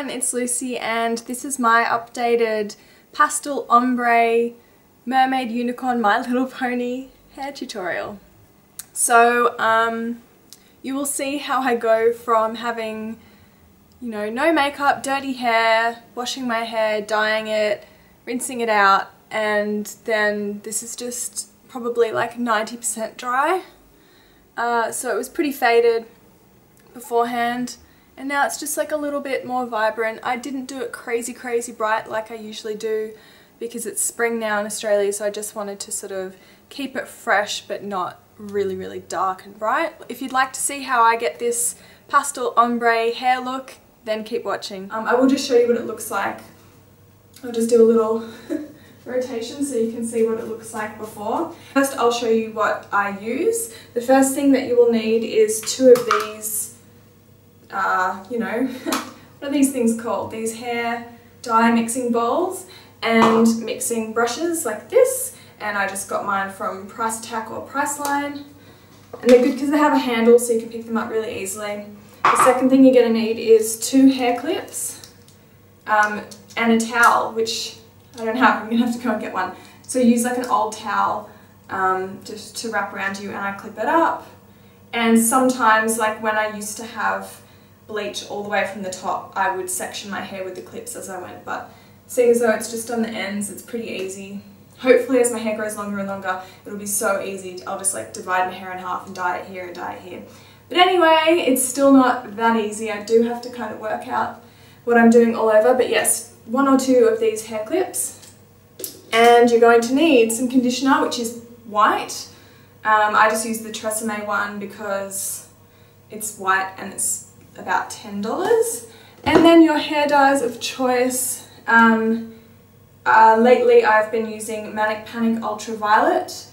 everyone, it's Lucy and this is my updated pastel ombre mermaid unicorn My Little Pony hair tutorial. So um, you will see how I go from having you know no makeup, dirty hair, washing my hair, dyeing it, rinsing it out and then this is just probably like 90% dry. Uh, so it was pretty faded beforehand and now it's just like a little bit more vibrant. I didn't do it crazy crazy bright like I usually do because it's spring now in Australia so I just wanted to sort of keep it fresh but not really really dark and bright. If you'd like to see how I get this pastel ombre hair look then keep watching. Um, I will just show you what it looks like. I'll just do a little rotation so you can see what it looks like before. First I'll show you what I use. The first thing that you will need is two of these uh, you know, what are these things called? These hair dye mixing bowls and mixing brushes like this. And I just got mine from Price Attack or Priceline. And they're good because they have a handle so you can pick them up really easily. The second thing you're going to need is two hair clips um, and a towel, which I don't have. I'm going to have to go and get one. So use like an old towel um, just to wrap around you and I clip it up. And sometimes, like when I used to have bleach all the way from the top, I would section my hair with the clips as I went, but seeing as though it's just on the ends, it's pretty easy. Hopefully as my hair grows longer and longer, it'll be so easy. I'll just like divide my hair in half and dye it here and dye it here. But anyway, it's still not that easy. I do have to kind of work out what I'm doing all over, but yes, one or two of these hair clips. And you're going to need some conditioner, which is white. Um, I just use the Tresemme one because it's white and it's about $10. And then your hair dyes of choice. Um, uh, lately I've been using Manic Panic Ultraviolet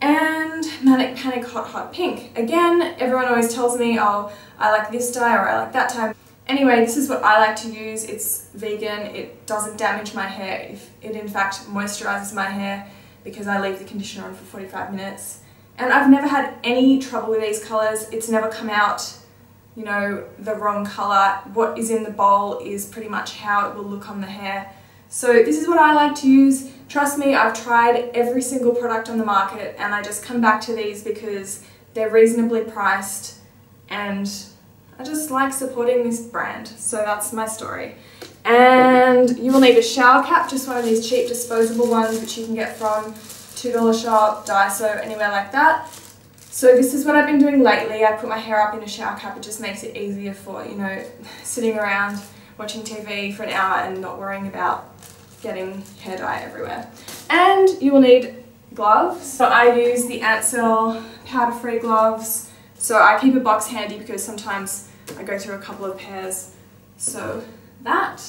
and Manic Panic Hot Hot Pink. Again, everyone always tells me, oh, I like this dye or I like that dye. Anyway, this is what I like to use. It's vegan, it doesn't damage my hair. It in fact moisturizes my hair because I leave the conditioner on for 45 minutes. And I've never had any trouble with these colors. It's never come out you know, the wrong colour. What is in the bowl is pretty much how it will look on the hair. So this is what I like to use. Trust me, I've tried every single product on the market and I just come back to these because they're reasonably priced and I just like supporting this brand. So that's my story. And you will need a shower cap, just one of these cheap disposable ones which you can get from $2 shop, Daiso, anywhere like that. So this is what I've been doing lately. I put my hair up in a shower cap. It just makes it easier for, you know, sitting around watching TV for an hour and not worrying about getting hair dye everywhere. And you will need gloves. So I use the Ansell powder-free gloves. So I keep a box handy because sometimes I go through a couple of pairs. So that.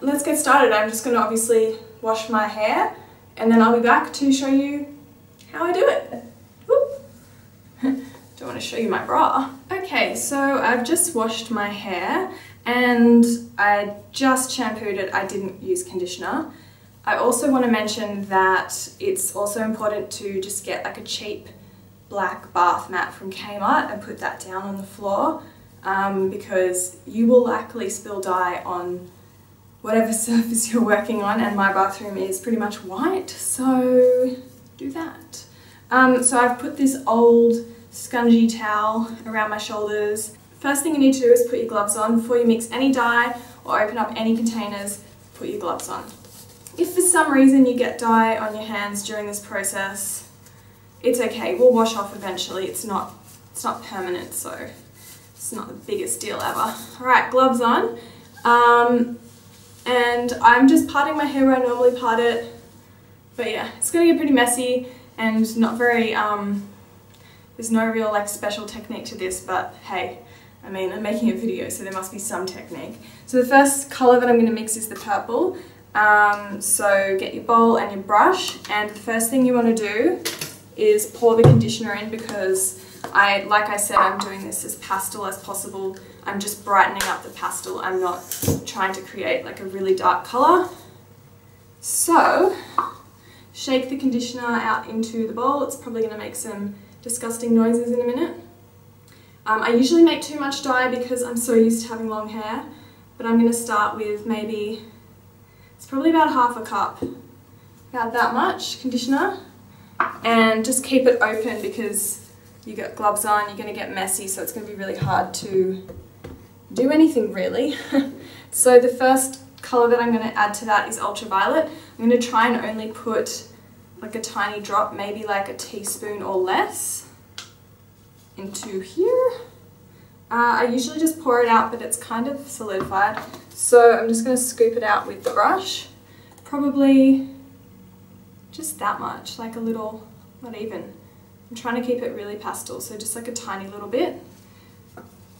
Let's get started. I'm just going to obviously wash my hair and then I'll be back to show you how I do it. Don't want to show you my bra. Okay, so I've just washed my hair and I just shampooed it. I didn't use conditioner. I also want to mention that it's also important to just get like a cheap black bath mat from Kmart and put that down on the floor um, because you will likely spill dye on whatever surface you're working on and my bathroom is pretty much white so do that. Um, so I've put this old scungy towel around my shoulders. First thing you need to do is put your gloves on. Before you mix any dye or open up any containers, put your gloves on. If for some reason you get dye on your hands during this process, it's okay. We'll wash off eventually. It's not, it's not permanent, so it's not the biggest deal ever. All right, gloves on. Um, and I'm just parting my hair where I normally part it. But yeah, it's gonna get pretty messy and not very, um, there's no real like special technique to this, but hey, I mean, I'm making a video, so there must be some technique. So the first colour that I'm going to mix is the purple. Um, so get your bowl and your brush, and the first thing you want to do is pour the conditioner in because I, like I said, I'm doing this as pastel as possible. I'm just brightening up the pastel. I'm not trying to create like a really dark colour. So shake the conditioner out into the bowl. It's probably going to make some disgusting noises in a minute. Um, I usually make too much dye because I'm so used to having long hair. but I'm going to start with maybe, it's probably about half a cup, about that much conditioner, and just keep it open because you got gloves on, you're going to get messy, so it's going to be really hard to do anything really. so the first colour that I'm going to add to that is ultraviolet. I'm going to try and only put like a tiny drop, maybe like a teaspoon or less into here. Uh, I usually just pour it out, but it's kind of solidified. So I'm just going to scoop it out with the brush. Probably just that much, like a little, not even. I'm trying to keep it really pastel, so just like a tiny little bit.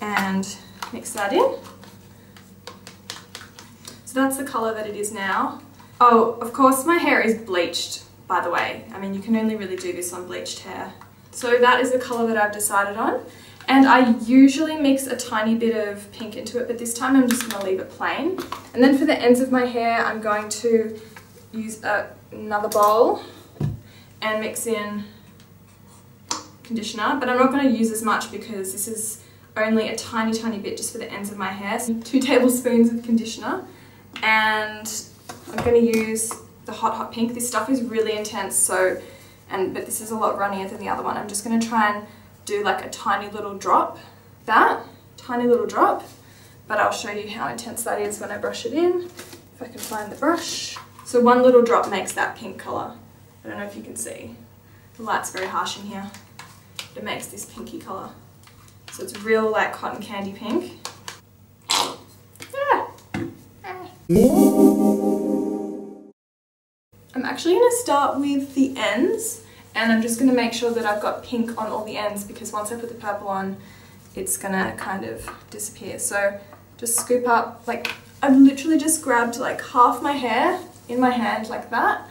And mix that in. So that's the colour that it is now. Oh, of course my hair is bleached, by the way. I mean, you can only really do this on bleached hair. So that is the colour that I've decided on. And I usually mix a tiny bit of pink into it, but this time I'm just going to leave it plain. And then for the ends of my hair, I'm going to use a, another bowl and mix in conditioner, but I'm not going to use as much because this is only a tiny, tiny bit just for the ends of my hair. So two tablespoons of conditioner and I'm going to use the Hot Hot Pink. This stuff is really intense, so, and but this is a lot runnier than the other one. I'm just going to try and do like a tiny little drop, that, tiny little drop, but I'll show you how intense that is when I brush it in, if I can find the brush. So one little drop makes that pink colour. I don't know if you can see. The light's very harsh in here. It makes this pinky colour. So it's real like cotton candy pink. I'm actually going to start with the ends and I'm just going to make sure that I've got pink on all the ends because once I put the purple on it's going to kind of disappear. So just scoop up, like I've literally just grabbed like half my hair in my hand like that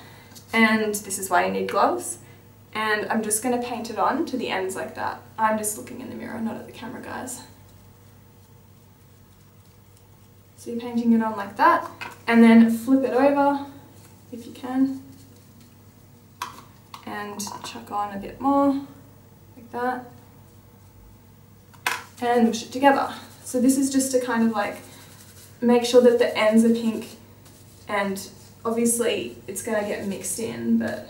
and this is why you need gloves and I'm just going to paint it on to the ends like that. I'm just looking in the mirror, not at the camera guys. So you're painting it on like that, and then flip it over if you can, and chuck on a bit more, like that, and mush it together. So this is just to kind of like make sure that the ends are pink, and obviously it's going to get mixed in, but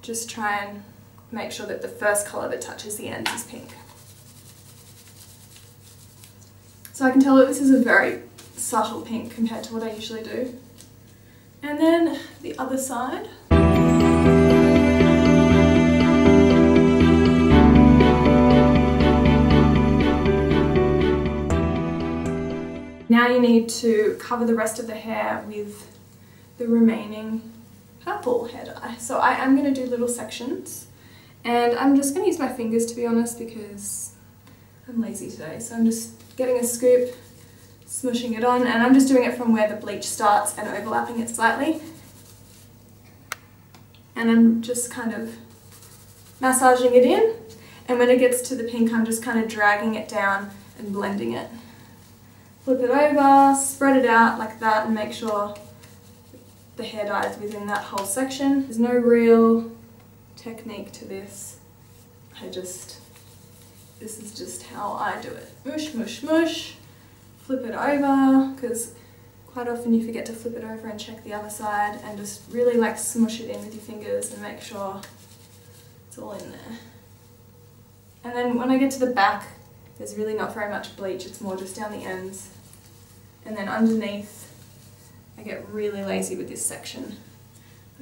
just try and make sure that the first colour that touches the ends is pink. So I can tell that this is a very subtle pink compared to what I usually do. And then the other side. Now you need to cover the rest of the hair with the remaining purple hair dye. So I am going to do little sections and I'm just going to use my fingers to be honest because I'm lazy today. So I'm just getting a scoop, smushing it on, and I'm just doing it from where the bleach starts and overlapping it slightly. And I'm just kind of massaging it in, and when it gets to the pink, I'm just kind of dragging it down and blending it. Flip it over, spread it out like that, and make sure the hair dye is within that whole section. There's no real technique to this. I just this is just how I do it. Mush, mush, mush. Flip it over, because quite often you forget to flip it over and check the other side and just really like smush it in with your fingers and make sure it's all in there. And then when I get to the back, there's really not very much bleach, it's more just down the ends. And then underneath, I get really lazy with this section.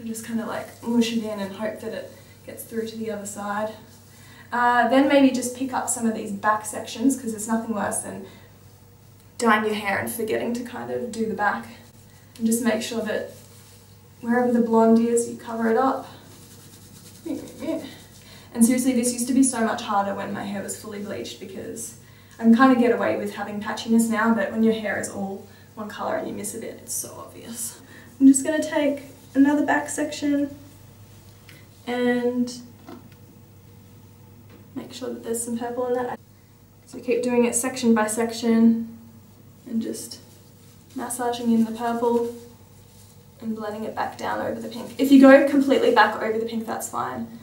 I just kind of like mush it in and hope that it gets through to the other side. Uh, then maybe just pick up some of these back sections because there's nothing worse than dyeing your hair and forgetting to kind of do the back. And just make sure that wherever the blonde is, you cover it up. And seriously, this used to be so much harder when my hair was fully bleached because I can kind of get away with having patchiness now, but when your hair is all one colour and you miss a bit, it's so obvious. I'm just going to take another back section and make sure that there's some purple in that. So keep doing it section by section and just massaging in the purple and blending it back down over the pink. If you go completely back over the pink, that's fine.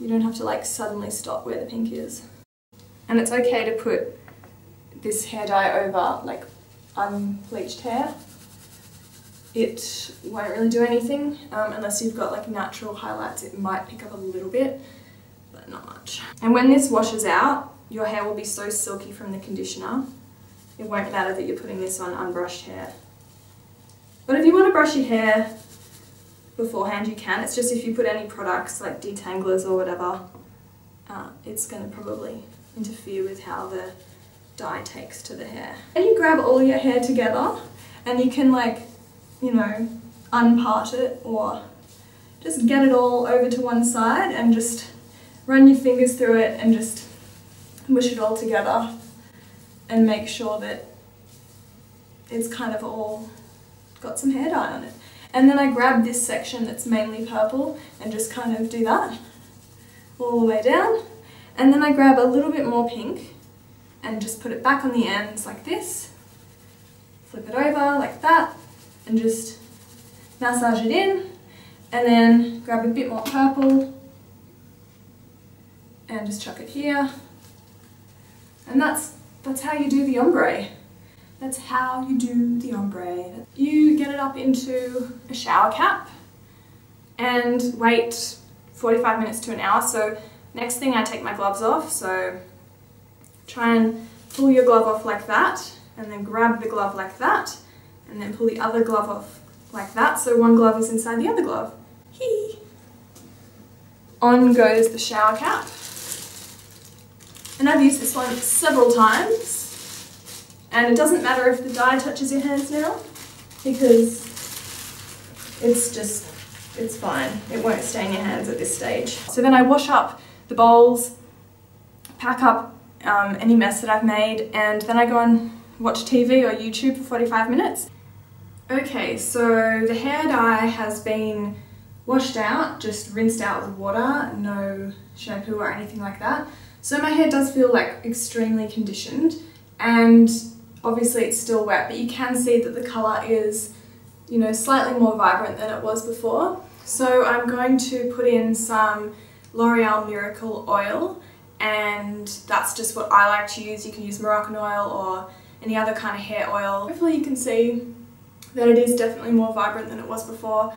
You don't have to like suddenly stop where the pink is. And it's okay to put this hair dye over like unbleached hair, it won't really do anything um, unless you've got like natural highlights it might pick up a little bit but not much and when this washes out your hair will be so silky from the conditioner it won't matter that you're putting this on unbrushed hair. But if you want to brush your hair beforehand you can. It's just if you put any products like detanglers or whatever uh, it's going to probably interfere with how the dye takes to the hair. And you grab all your hair together and you can like you know, unpart it or just get it all over to one side and just run your fingers through it and just mush it all together and make sure that it's kind of all got some hair dye on it. And then I grab this section that's mainly purple and just kind of do that all the way down. And then I grab a little bit more pink and just put it back on the ends like this. Flip it over like that and just massage it in and then grab a bit more purple and just chuck it here and that's that's how you do the ombre that's how you do the ombre you get it up into a shower cap and wait 45 minutes to an hour so next thing I take my gloves off so try and pull your glove off like that and then grab the glove like that and then pull the other glove off like that so one glove is inside the other glove. Hee. On goes the shower cap. And I've used this one several times and it doesn't matter if the dye touches your hands now because it's just, it's fine. It won't stain your hands at this stage. So then I wash up the bowls, pack up um, any mess that I've made and then I go and watch TV or YouTube for 45 minutes. Okay, so the hair dye has been washed out, just rinsed out with water, no shampoo or anything like that. So my hair does feel like extremely conditioned and obviously it's still wet, but you can see that the colour is, you know, slightly more vibrant than it was before. So I'm going to put in some L'Oreal Miracle Oil and that's just what I like to use. You can use Moroccan oil or any other kind of hair oil. Hopefully you can see that it is definitely more vibrant than it was before.